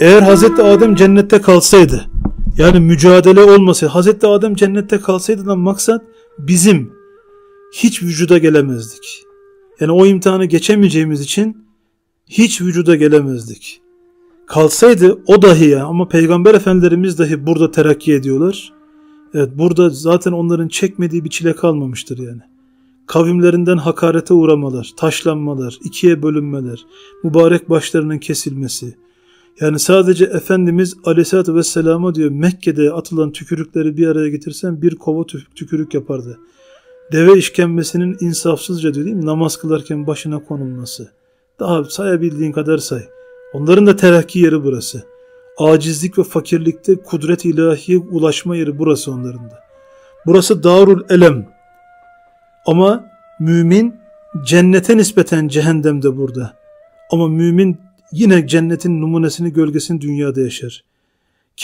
Eğer Hazreti Adem cennette kalsaydı, yani mücadele olmasaydı, Hazreti Adem cennette kalsaydı da maksat bizim hiç vücuda gelemezdik. Yani o imtihanı geçemeyeceğimiz için hiç vücuda gelemezdik. Kalsaydı o dahi ya ama peygamber efendilerimiz dahi burada terakki ediyorlar. Evet burada zaten onların çekmediği bir çile kalmamıştır yani. Kavimlerinden hakarete uğramalar, taşlanmalar, ikiye bölünmeler, mübarek başlarının kesilmesi. Yani sadece Efendimiz Aleyhisselatü Vesselam'a diyor Mekke'de atılan tükürükleri bir araya getirsen bir kova tükürük yapardı. Deve işkembesinin insafsızca diyor değil mi? Namaz kılarken başına konulması. Daha sayabildiğin kadar say. Onların da terakki yeri burası. Acizlik ve fakirlikte kudret ilahiye ulaşma yeri burası onların da. Burası Darul Elem. Ama mümin cennete nispeten cehennemde burada. Ama mümin yine cennetin numunesini gölgesini dünyada yaşar.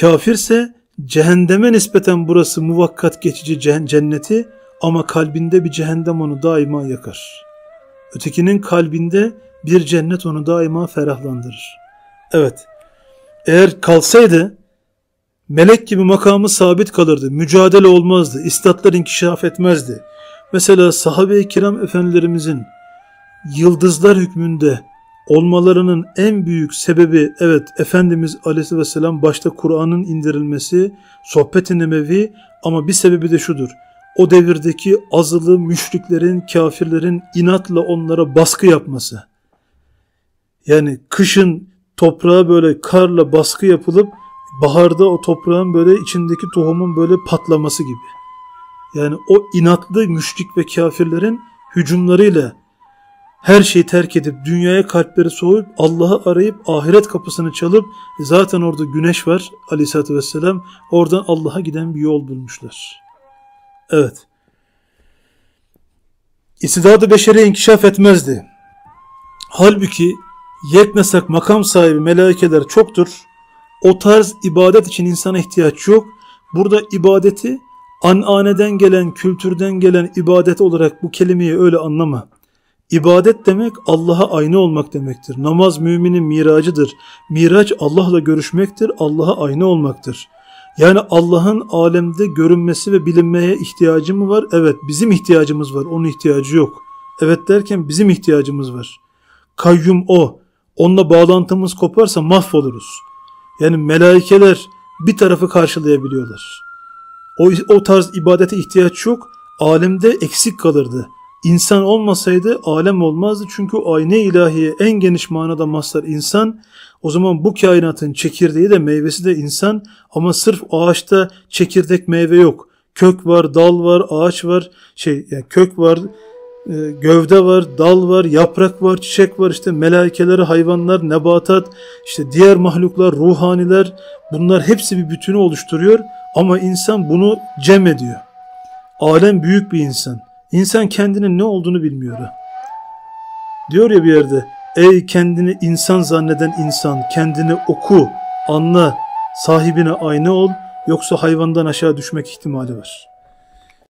Kafirse cehenneme nispeten burası muvakkat geçici cenneti ama kalbinde bir cehennem onu daima yakar. Ötekinin kalbinde bir cennet onu daima ferahlandırır. Evet, eğer kalsaydı melek gibi makamı sabit kalırdı, mücadele olmazdı, istatlar inkişaf etmezdi. Mesela sahabe-i kiram efendilerimizin yıldızlar hükmünde olmalarının en büyük sebebi evet Efendimiz Aleyhisselam başta Kur'an'ın indirilmesi, sohbet-i nebevi ama bir sebebi de şudur o devirdeki azılı müşriklerin, kafirlerin inatla onlara baskı yapması. Yani kışın toprağa böyle karla baskı yapılıp baharda o toprağın böyle içindeki tohumun böyle patlaması gibi. Yani o inatlı müşrik ve kafirlerin hücumlarıyla her şeyi terk edip dünyaya kalpleri soğuyup Allah'ı arayıp ahiret kapısını çalıp zaten orada güneş var aleyhissalatü vesselam oradan Allah'a giden bir yol bulmuşlar. Evet. İstidadı beşeri inkişaf etmezdi. Halbuki yeknesak makam sahibi melaikeler çoktur. O tarz ibadet için insana ihtiyaç yok. Burada ibadeti ananeden gelen, kültürden gelen ibadet olarak bu kelimeyi öyle anlama. İbadet demek Allah'a aynı olmak demektir. Namaz müminin miracıdır. Miraç Allah'la görüşmektir, Allah'a aynı olmaktır. Yani Allah'ın alemde görünmesi ve bilinmeye ihtiyacı mı var? Evet bizim ihtiyacımız var. Onun ihtiyacı yok. Evet derken bizim ihtiyacımız var. Kayyum o. Onunla bağlantımız koparsa mahvoluruz. Yani melaikeler bir tarafı karşılayabiliyorlar. O, o tarz ibadete ihtiyaç yok. Alemde eksik kalırdı. İnsan olmasaydı alem olmazdı. Çünkü ayna ilahiye en geniş manada maslar insan. O zaman bu kainatın çekirdeği de meyvesi de insan ama sırf ağaçta çekirdek meyve yok. Kök var, dal var, ağaç var, şey yani kök var, e, gövde var, dal var, yaprak var, çiçek var, işte melaikeleri, hayvanlar, nebatat, işte diğer mahluklar, ruhaniler bunlar hepsi bir bütünü oluşturuyor ama insan bunu cem ediyor. Alem büyük bir insan. İnsan kendinin ne olduğunu bilmiyor. Diyor ya bir yerde Ey kendini insan zanneden insan kendini oku, anla, sahibine aynı ol yoksa hayvandan aşağı düşmek ihtimali var.''